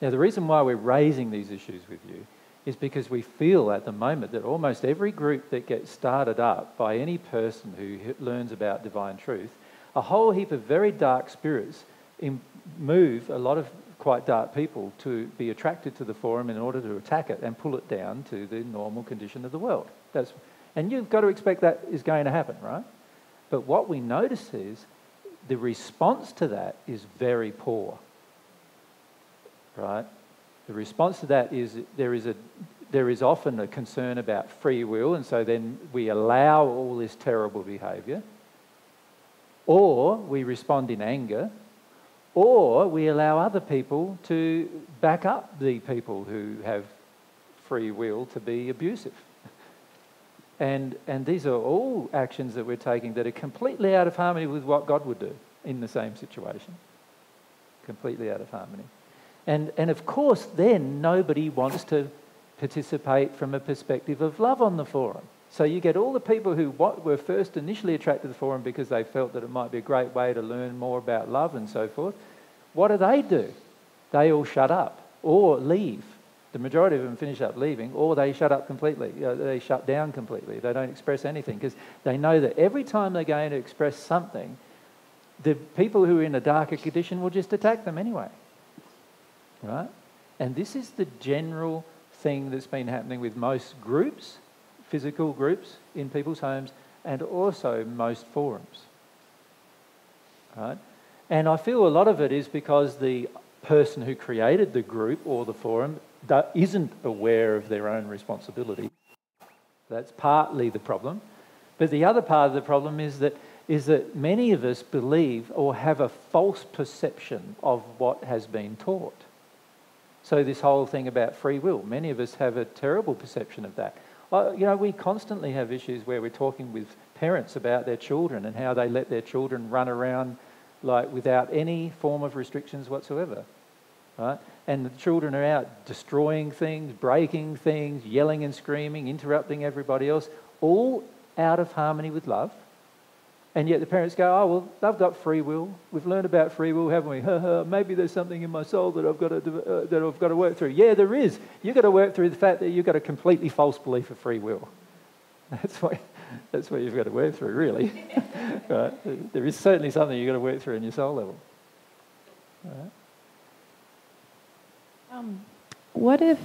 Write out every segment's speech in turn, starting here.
Now, the reason why we're raising these issues with you is because we feel at the moment that almost every group that gets started up by any person who learns about divine truth, a whole heap of very dark spirits move a lot of quite dark people to be attracted to the forum in order to attack it and pull it down to the normal condition of the world. That's, and you've got to expect that is going to happen, right? But what we notice is the response to that is very poor, right? The response to that is there is, a, there is often a concern about free will, and so then we allow all this terrible behaviour, or we respond in anger, or we allow other people to back up the people who have free will to be abusive. And, and these are all actions that we're taking that are completely out of harmony with what God would do in the same situation. Completely out of harmony. And, and of course, then nobody wants to participate from a perspective of love on the forum. So you get all the people who were first initially attracted to the forum because they felt that it might be a great way to learn more about love and so forth. What do they do? They all shut up or leave. The majority of them finish up leaving, or they shut up completely. You know, they shut down completely. They don't express anything because they know that every time they're going to express something, the people who are in a darker condition will just attack them anyway. Right? And this is the general thing that's been happening with most groups, physical groups in people's homes, and also most forums. Right? And I feel a lot of it is because the person who created the group or the forum isn't aware of their own responsibility. That's partly the problem. But the other part of the problem is that, is that many of us believe or have a false perception of what has been taught. So, this whole thing about free will, many of us have a terrible perception of that. You know, we constantly have issues where we're talking with parents about their children and how they let their children run around like without any form of restrictions whatsoever. Right? And the children are out destroying things, breaking things, yelling and screaming, interrupting everybody else, all out of harmony with love. And yet the parents go, oh, well, they've got free will. We've learned about free will, haven't we? Maybe there's something in my soul that I've, got to, uh, that I've got to work through. Yeah, there is. You've got to work through the fact that you've got a completely false belief of free will. That's what, that's what you've got to work through, really. right? There is certainly something you've got to work through in your soul level. Right? Um, what if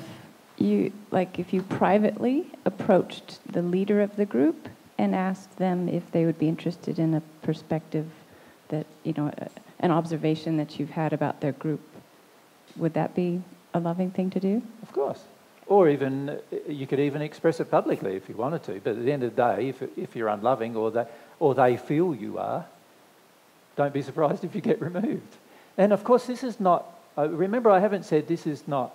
you, like, if you privately approached the leader of the group and asked them if they would be interested in a perspective that, you know, an observation that you've had about their group. Would that be a loving thing to do? Of course. Or even, you could even express it publicly if you wanted to. But at the end of the day, if, if you're unloving or they, or they feel you are, don't be surprised if you get removed. And of course, this is not, uh, remember, I haven't said this is not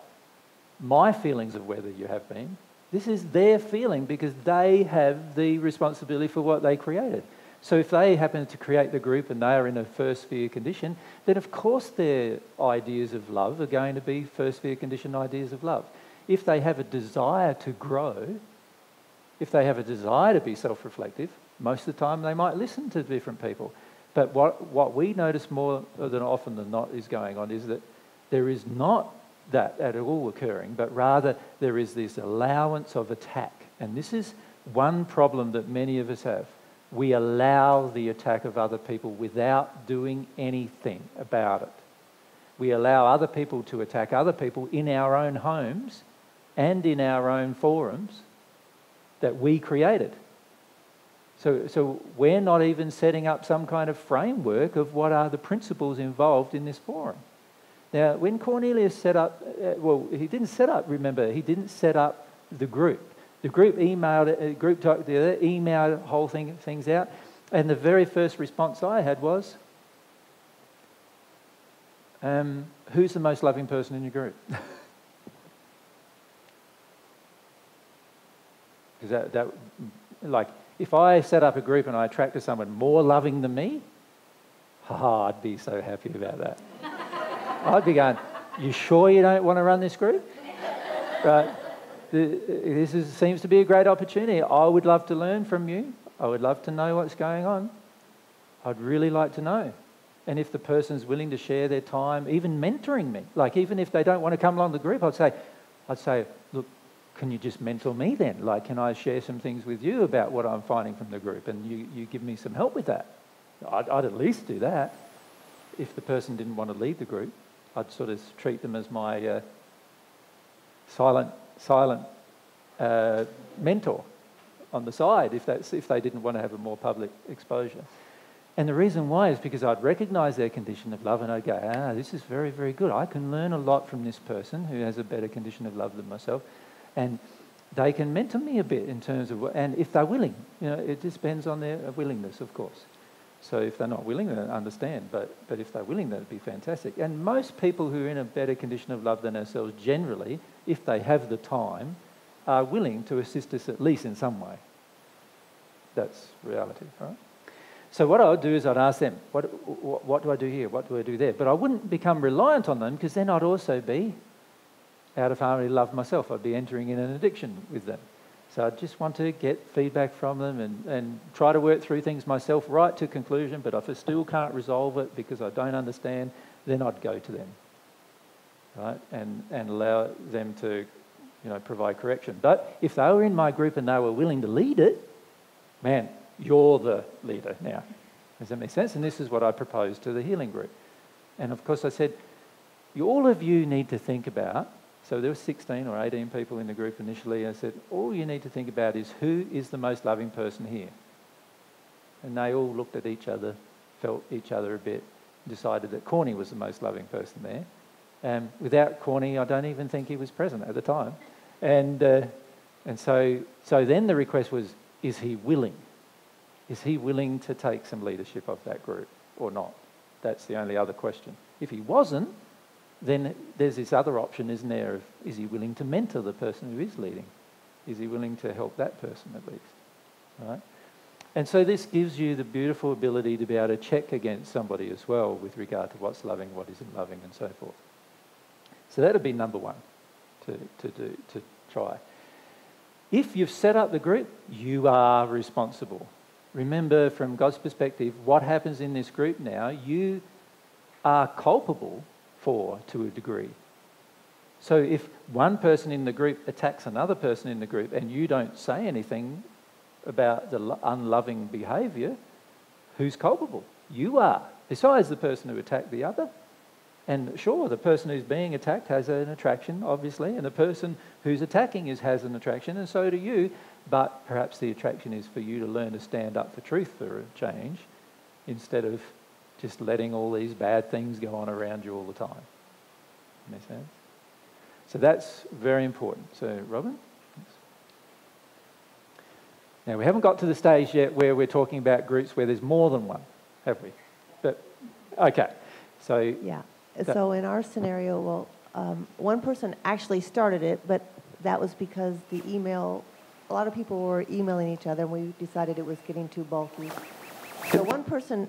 my feelings of whether you have been. This is their feeling because they have the responsibility for what they created. So if they happen to create the group and they are in a first sphere condition, then of course their ideas of love are going to be first sphere condition ideas of love. If they have a desire to grow, if they have a desire to be self reflective, most of the time they might listen to different people. But what, what we notice more than often than not is going on is that there is not that at all occurring, but rather there is this allowance of attack. And this is one problem that many of us have. We allow the attack of other people without doing anything about it. We allow other people to attack other people in our own homes and in our own forums that we created. So, so we're not even setting up some kind of framework of what are the principles involved in this forum. Now, when Cornelius set up, uh, well, he didn't set up, remember, he didn't set up the group. The group emailed, uh, group talked together, emailed whole thing, things out, and the very first response I had was, um, who's the most loving person in your group? Because that, that, like, if I set up a group and I attracted someone more loving than me, ha, I'd be so happy about that. I'd be going, You sure you don't want to run this group? Right? This is, seems to be a great opportunity. I would love to learn from you. I would love to know what's going on. I'd really like to know. And if the person's willing to share their time, even mentoring me, like even if they don't want to come along the group, I'd say, I'd say, look, can you just mentor me then? Like, can I share some things with you about what I'm finding from the group? And you, you give me some help with that. I'd, I'd at least do that. If the person didn't want to lead the group, I'd sort of treat them as my uh, silent, silent uh, mentor on the side if, that's, if they didn't want to have a more public exposure. And the reason why is because I'd recognize their condition of love and I'd go, ah, this is very, very good. I can learn a lot from this person who has a better condition of love than myself. And they can mentor me a bit in terms of, and if they're willing, you know, it depends on their willingness, of course. So if they're not willing, then understand. But, but if they're willing, that'd be fantastic. And most people who are in a better condition of love than ourselves, generally, if they have the time, are willing to assist us at least in some way. That's reality, right? So what I would do is I'd ask them, what, what, what do I do here? What do I do there? But I wouldn't become reliant on them because then I'd also be out of harmony love myself. I'd be entering in an addiction with them. So I just want to get feedback from them and, and try to work through things myself right to conclusion. But if I still can't resolve it because I don't understand, then I'd go to them, right, and, and allow them to, you know, provide correction. But if they were in my group and they were willing to lead it, man, you're the leader now. Does that make sense? And this is what I proposed to the healing group. And of course, I said, you all of you need to think about so there were 16 or 18 people in the group initially. I said, all you need to think about is who is the most loving person here? And they all looked at each other, felt each other a bit, decided that Corny was the most loving person there. And without Corny, I don't even think he was present at the time. And, uh, and so, so then the request was, is he willing? Is he willing to take some leadership of that group or not? That's the only other question. If he wasn't, then there's this other option, isn't there, of is he willing to mentor the person who is leading? Is he willing to help that person at least? Right? And so this gives you the beautiful ability to be able to check against somebody as well with regard to what's loving, what isn't loving, and so forth. So that would be number one to, to, do, to try. If you've set up the group, you are responsible. Remember, from God's perspective, what happens in this group now, you are culpable for to a degree. So if one person in the group attacks another person in the group and you don't say anything about the unloving behaviour, who's culpable? You are, besides the person who attacked the other. And sure, the person who's being attacked has an attraction, obviously, and the person who's attacking is, has an attraction, and so do you. But perhaps the attraction is for you to learn to stand up for truth for a change instead of just letting all these bad things go on around you all the time. Make sense? So that's very important. So, Robin? Now, we haven't got to the stage yet where we're talking about groups where there's more than one, have we? But, okay. So, yeah. So, in our scenario, well, um, one person actually started it, but that was because the email, a lot of people were emailing each other, and we decided it was getting too bulky. So, one person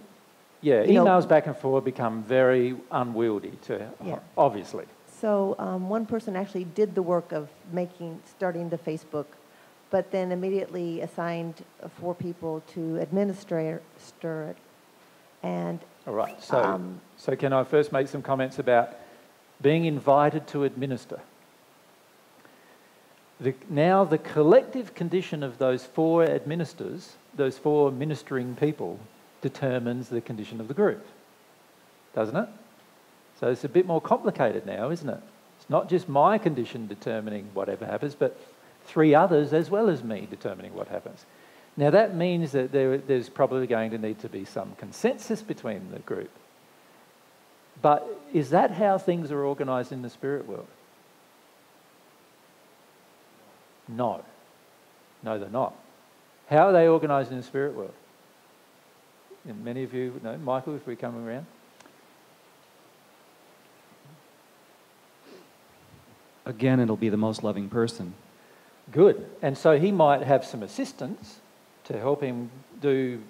yeah, you emails know, back and forth become very unwieldy to yeah. obviously. So um, one person actually did the work of making starting the Facebook, but then immediately assigned four people to administer it. And all right. So um, so can I first make some comments about being invited to administer? The, now the collective condition of those four administrators, those four ministering people, determines the condition of the group, doesn't it? So it's a bit more complicated now, isn't it? It's not just my condition determining whatever happens, but three others as well as me determining what happens. Now that means that there, there's probably going to need to be some consensus between the group. But is that how things are organised in the spirit world? No. No, they're not. How are they organised in the spirit world? And many of you know, Michael, if we come around. Again, it'll be the most loving person. Good. And so he might have some assistance to help him do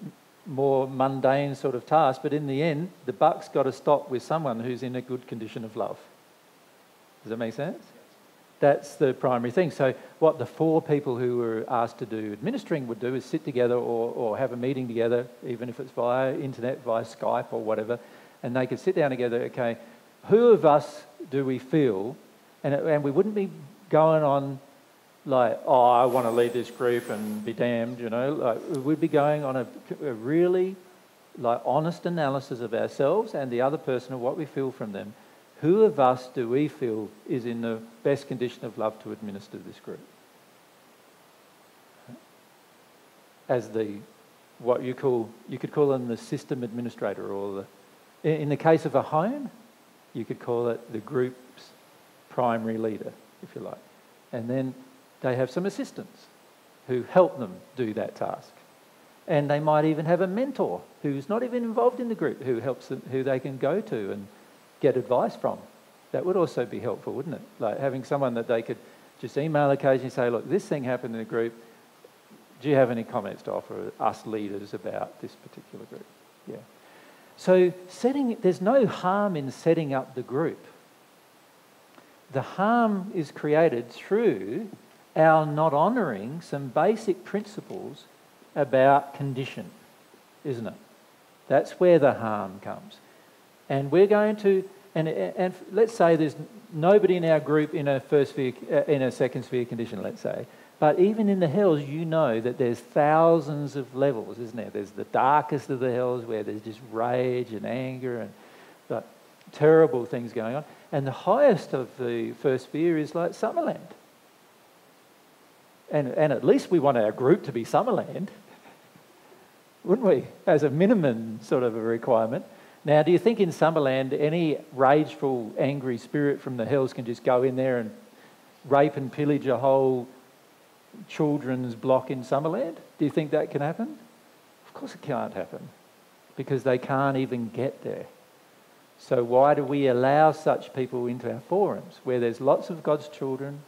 more mundane sort of tasks, but in the end, the buck's got to stop with someone who's in a good condition of love. Does that make sense? That's the primary thing. So, what the four people who were asked to do administering would do is sit together or, or have a meeting together, even if it's via internet, via Skype or whatever, and they could sit down together, okay, who of us do we feel, and, it, and we wouldn't be going on like, oh, I want to lead this group and be damned, you know, like we'd be going on a, a really like honest analysis of ourselves and the other person of what we feel from them. Who of us do we feel is in the best condition of love to administer this group? As the what you call you could call them the system administrator or the in the case of a home, you could call it the group's primary leader, if you like. And then they have some assistants who help them do that task. And they might even have a mentor who's not even involved in the group who helps them, who they can go to and get advice from. That would also be helpful, wouldn't it? Like having someone that they could just email occasionally say, look, this thing happened in the group. Do you have any comments to offer us leaders about this particular group? Yeah. So setting, there's no harm in setting up the group. The harm is created through our not honouring some basic principles about condition, isn't it? That's where the harm comes. And we're going to, and, and let's say there's nobody in our group in a first sphere, uh, in a second sphere condition, let's say. But even in the hells, you know that there's thousands of levels, isn't there? There's the darkest of the hells where there's just rage and anger and but terrible things going on. And the highest of the first sphere is like Summerland. And, and at least we want our group to be Summerland, wouldn't we? As a minimum sort of a requirement. Now, do you think in Summerland any rageful, angry spirit from the hills can just go in there and rape and pillage a whole children's block in Summerland? Do you think that can happen? Of course it can't happen because they can't even get there. So, why do we allow such people into our forums where there's lots of God's children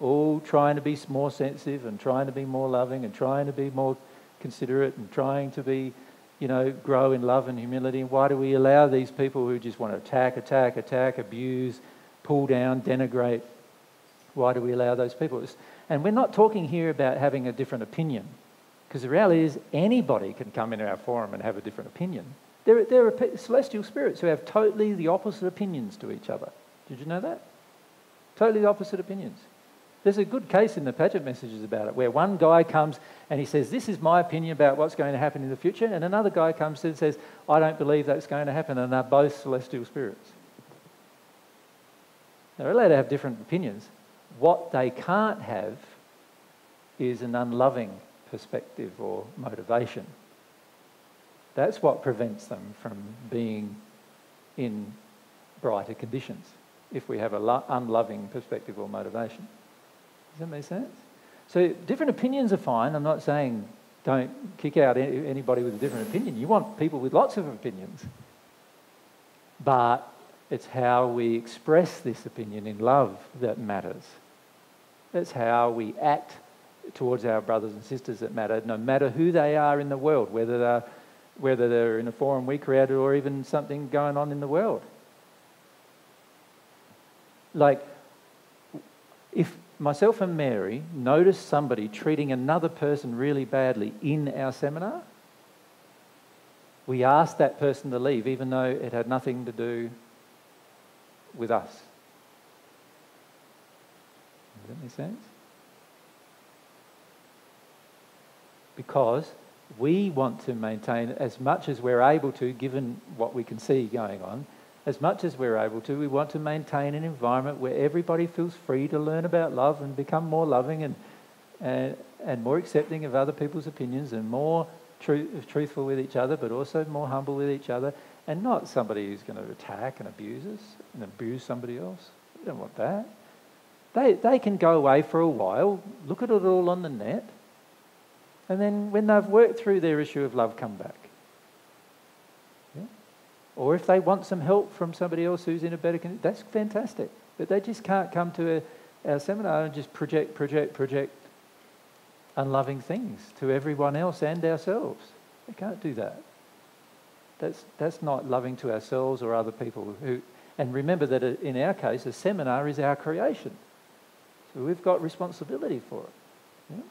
all trying to be more sensitive and trying to be more loving and trying to be more considerate and trying to be, you know, grow in love and humility? Why do we allow these people who just want to attack, attack, attack, abuse, pull down, denigrate? Why do we allow those people? And we're not talking here about having a different opinion, because the reality is anybody can come into our forum and have a different opinion. There, there are celestial spirits who have totally the opposite opinions to each other. Did you know that? Totally the opposite opinions. There's a good case in the Padgett messages about it, where one guy comes and he says, This is my opinion about what's going to happen in the future, and another guy comes and says, I don't believe that's going to happen, and they're both celestial spirits. They're allowed to have different opinions. What they can't have is an unloving perspective or motivation. That's what prevents them from being in brighter conditions if we have an lo- unloving perspective or motivation. Does that make sense? So, different opinions are fine. I'm not saying don't kick out anybody with a different opinion. You want people with lots of opinions. But it's how we express this opinion in love that matters. It's how we act towards our brothers and sisters that matter, no matter who they are in the world, whether they're whether they're in a forum we created or even something going on in the world. Like, if myself and Mary notice somebody treating another person really badly in our seminar, we ask that person to leave, even though it had nothing to do with us. Does that make sense? Because we want to maintain as much as we're able to, given what we can see going on, as much as we're able to, we want to maintain an environment where everybody feels free to learn about love and become more loving and, and, and more accepting of other people's opinions and more truthful with each other, but also more humble with each other, and not somebody who's going to attack and abuse us and abuse somebody else. We don't want that. They, they can go away for a while, look at it all on the net, and then when they've worked through their issue of love, come back. Or if they want some help from somebody else who's in a better condition, that's fantastic. But they just can't come to a, our seminar and just project, project, project unloving things to everyone else and ourselves. They can't do that. That's, that's not loving to ourselves or other people who. And remember that uh, in our case, a seminar is our creation. So we've got responsibility for it. Yeah?